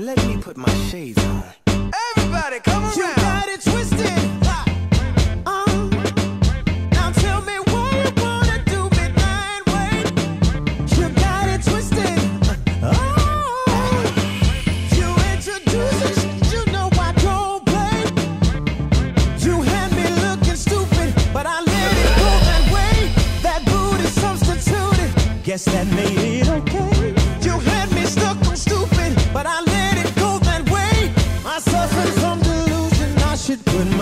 Let me put my shades on. Everybody, come around. You got it twisted. Um, now tell me why you wanna do me that way. You got it twisted. Oh, you introduce it, you know I don't play. You had me looking stupid, but I let it go that way. That booty substituted. Guess that made it okay. You had me stuck on stupid, but I delusion.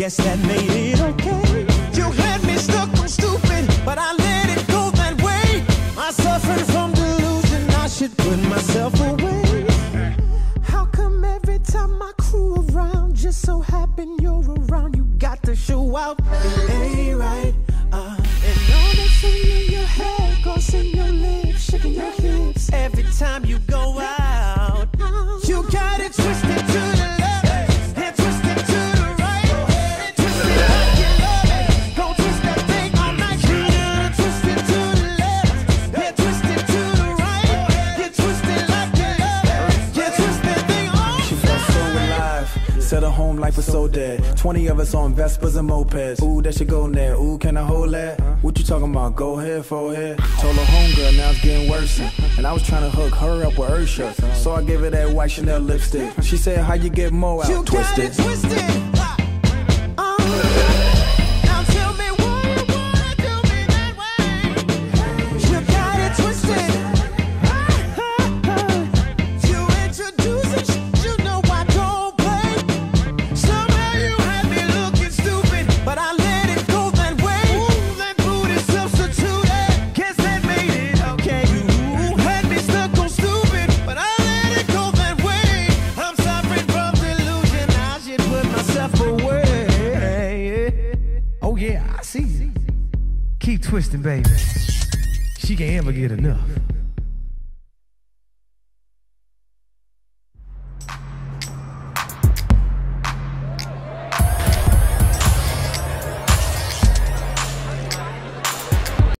Guess that made it okay. You had me stuck on stupid, but I let it go that way. I suffered from delusion. I should put myself away. How come every time I crew around, just so happen you're around, you got to show out? Ain't right. Uh, and all that's in your head, crossing your lips, shaking your hips. Every time you go Said her home life was so dead. 20 of us on Vespas and mopeds. Ooh, that should go in there. Ooh, can I hold that? What you talking about? Go ahead, forehead. Told her homegirl, now it's getting worse. And I was trying to hook her up with her shirt. So I gave her that white Chanel lipstick. She said, How you get more out You got it twisted. Yeah, I see you. Keep twisting, baby. She can't ever get enough.